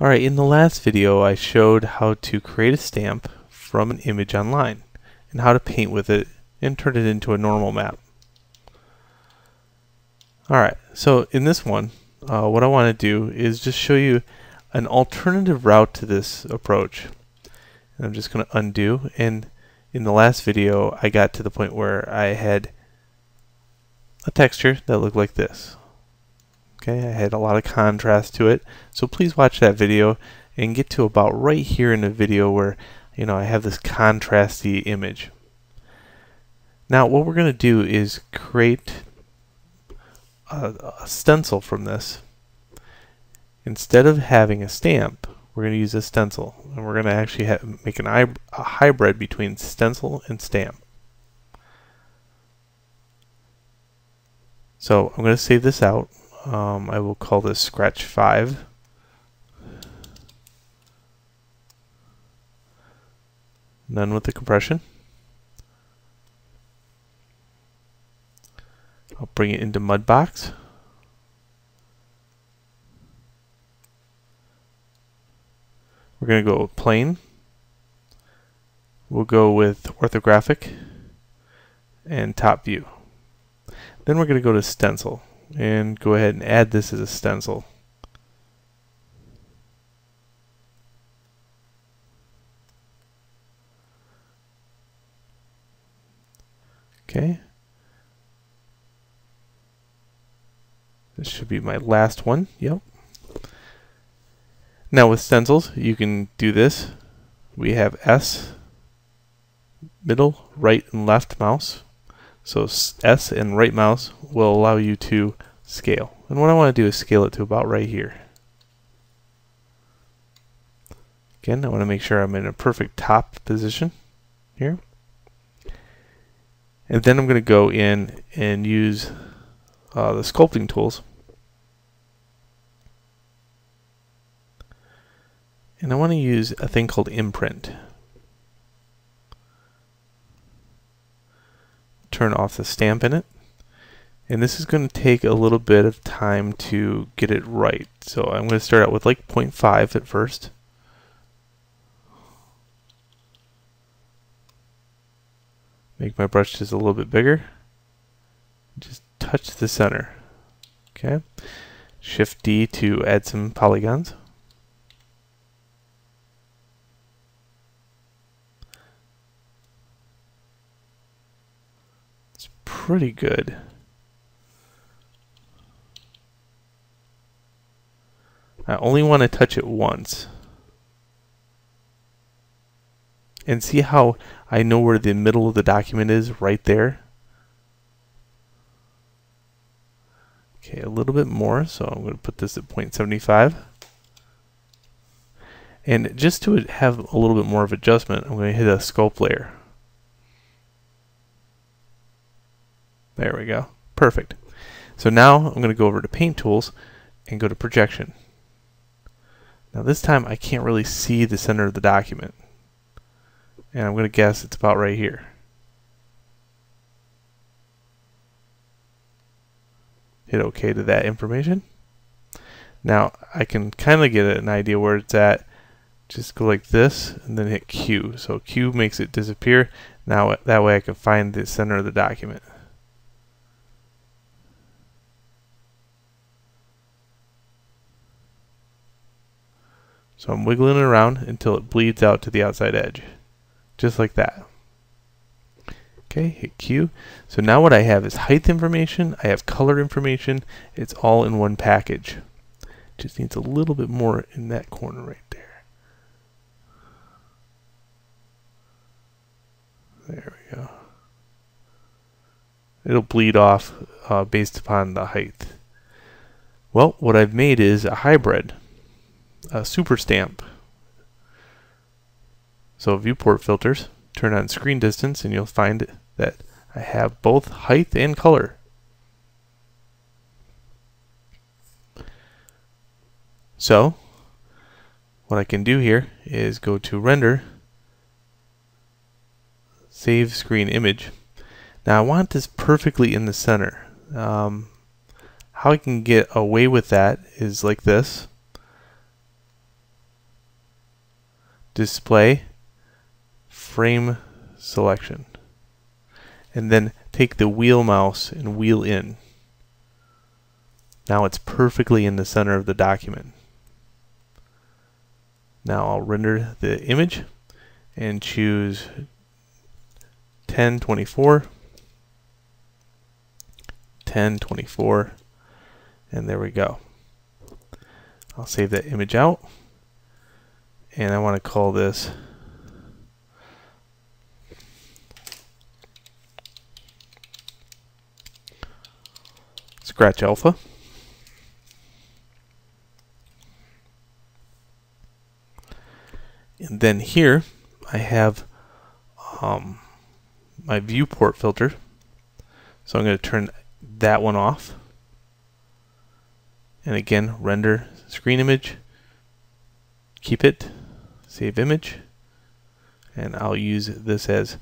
Alright, in the last video I showed how to create a stamp from an image online and how to paint with it and turn it into a normal map. Alright, so in this one uh, what I want to do is just show you an alternative route to this approach. And I'm just going to undo and in the last video I got to the point where I had a texture that looked like this. Okay, I had a lot of contrast to it. So please watch that video and get to about right here in the video where you know I have this contrasty image. Now what we're going to do is create a, a stencil from this. Instead of having a stamp, we're going to use a stencil. And we're going to actually make an a hybrid between stencil and stamp. So I'm going to save this out. Um, I will call this Scratch 5. None with the compression. I'll bring it into Mudbox. We're going to go plane. We'll go with orthographic and top view. Then we're going to go to stencil and go ahead and add this as a stencil. Okay. This should be my last one. Yep. Now with stencils, you can do this. We have S, middle, right, and left mouse. So S and right mouse will allow you to scale. And what I want to do is scale it to about right here. Again, I want to make sure I'm in a perfect top position here. And then I'm going to go in and use uh, the sculpting tools And I want to use a thing called imprint. Turn off the stamp in it. And this is going to take a little bit of time to get it right. So I'm going to start out with like 0.5 at first. Make my brush just a little bit bigger. Just touch the center. Okay. Shift D to add some polygons. Pretty good. I only want to touch it once. And see how I know where the middle of the document is right there? Okay, a little bit more, so I'm going to put this at 0.75. And just to have a little bit more of adjustment, I'm going to hit a sculpt layer. There we go. Perfect. So now I'm going to go over to Paint Tools and go to Projection. Now this time I can't really see the center of the document. And I'm going to guess it's about right here. Hit OK to that information. Now I can kind of get an idea where it's at. Just go like this and then hit Q. So Q makes it disappear. Now that way I can find the center of the document. So I'm wiggling it around until it bleeds out to the outside edge. Just like that. Okay, hit Q. So now what I have is height information, I have color information, it's all in one package. Just needs a little bit more in that corner right there. There we go. It'll bleed off uh, based upon the height. Well, what I've made is a hybrid a super stamp. So viewport filters, turn on screen distance and you'll find that I have both height and color. So what I can do here is go to render, save screen image. Now I want this perfectly in the center. Um, how I can get away with that is like this. Display frame selection and then take the wheel mouse and wheel in. Now it's perfectly in the center of the document. Now I'll render the image and choose 1024 1024 and there we go. I'll save that image out and I want to call this Scratch Alpha. And then here I have um, my viewport filter. So I'm going to turn that one off. And again, render screen image, keep it, save image, and I'll use this as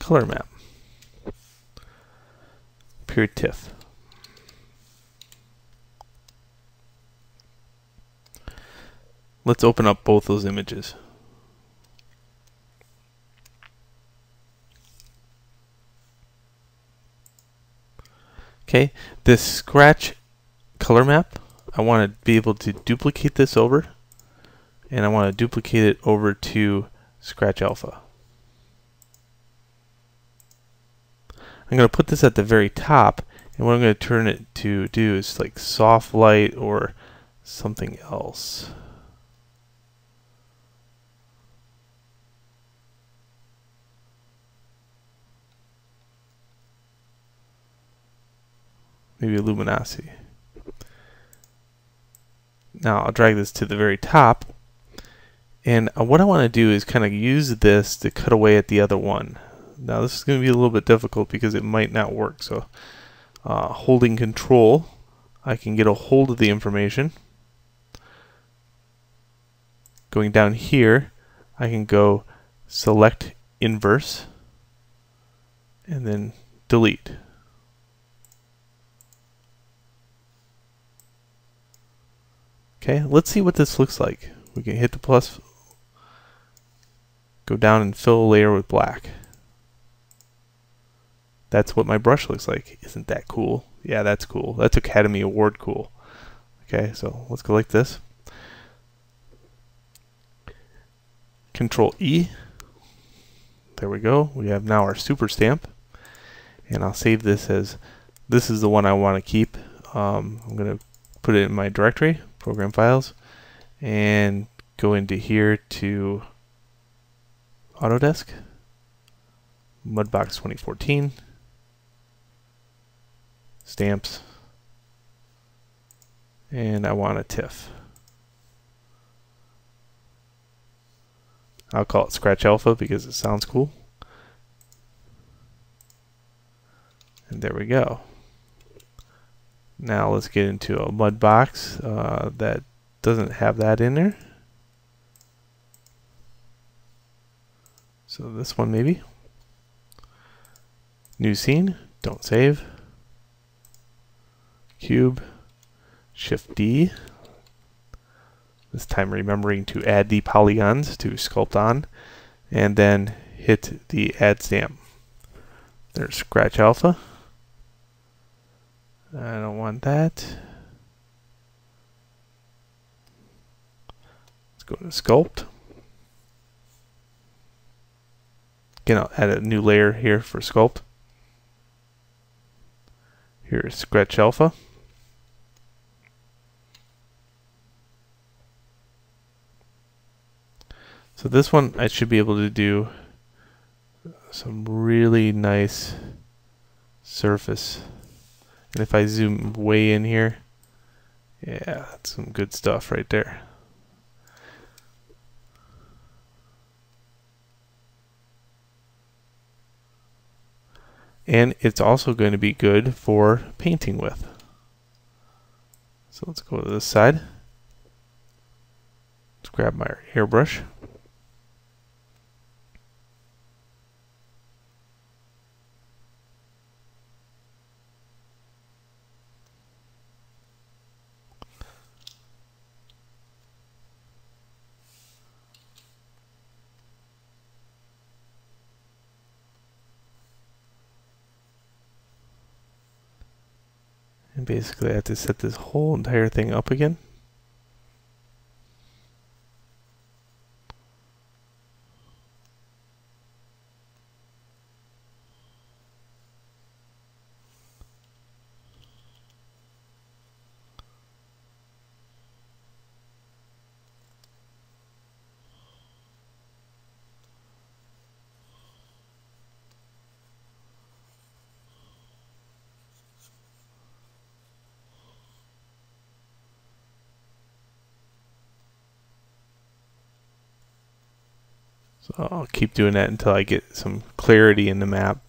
color map. Pure TIFF. Let's open up both those images. Okay, this scratch color map, I want to be able to duplicate this over and I want to duplicate it over to Scratch Alpha. I'm going to put this at the very top and what I'm going to turn it to do is like soft light or something else. maybe luminosity. Now I'll drag this to the very top and uh, what I want to do is kind of use this to cut away at the other one. Now this is going to be a little bit difficult because it might not work. So uh, holding control, I can get a hold of the information. Going down here, I can go select inverse and then delete. Okay, let's see what this looks like. We can hit the plus, go down and fill a layer with black. That's what my brush looks like. Isn't that cool? Yeah, that's cool. That's Academy Award cool. Okay, so let's go like this. Control E. There we go. We have now our super stamp. And I'll save this as, this is the one I want to keep. Um, I'm going to put it in my directory program files and go into here to Autodesk, Mudbox 2014, stamps, and I want a TIFF. I'll call it Scratch Alpha because it sounds cool. And there we go. Now let's get into a Mudbox uh, that doesn't have that in there. So this one maybe. New scene, don't save. Cube, Shift D. This time remembering to add the polygons to sculpt on. And then hit the add stamp. There's Scratch Alpha. I don't want that. Let's go to sculpt. Again, I'll add a new layer here for sculpt. Here's Scratch Alpha. So this one I should be able to do some really nice surface and if I zoom way in here, yeah, that's some good stuff right there. And it's also going to be good for painting with. So let's go to this side. Let's grab my airbrush. Basically I have to set this whole entire thing up again. So I'll keep doing that until I get some clarity in the map.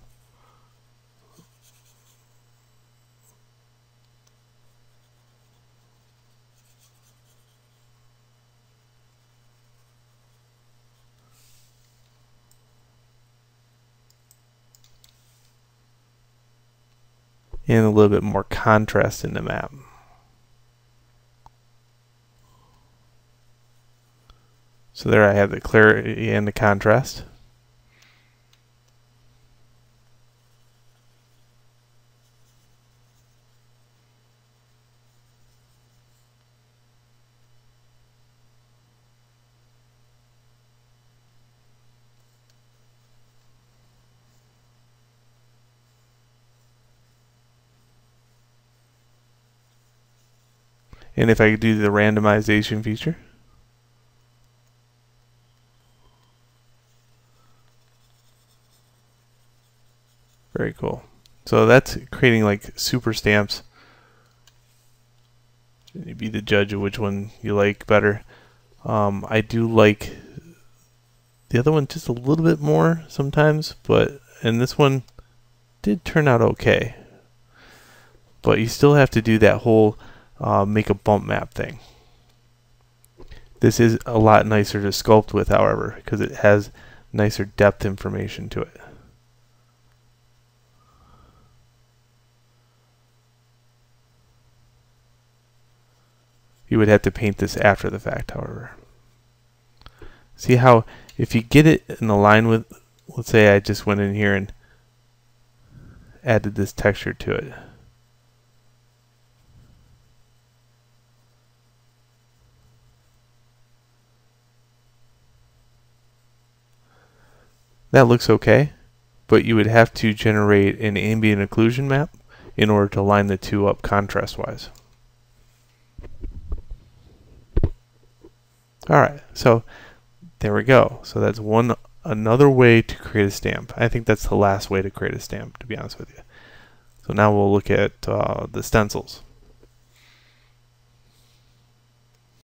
and a little bit more contrast in the map. So there I have the clarity and the contrast. And if I do the randomization feature, Very cool. So that's creating like super stamps. You be the judge of which one you like better. Um, I do like the other one just a little bit more sometimes, but and this one did turn out okay. But you still have to do that whole uh, make a bump map thing. This is a lot nicer to sculpt with, however, because it has nicer depth information to it. You would have to paint this after the fact, however. See how if you get it in the line with, let's say I just went in here and added this texture to it. That looks okay, but you would have to generate an ambient occlusion map in order to line the two up contrast-wise. Alright, so there we go. So that's one another way to create a stamp. I think that's the last way to create a stamp, to be honest with you. So now we'll look at uh, the stencils.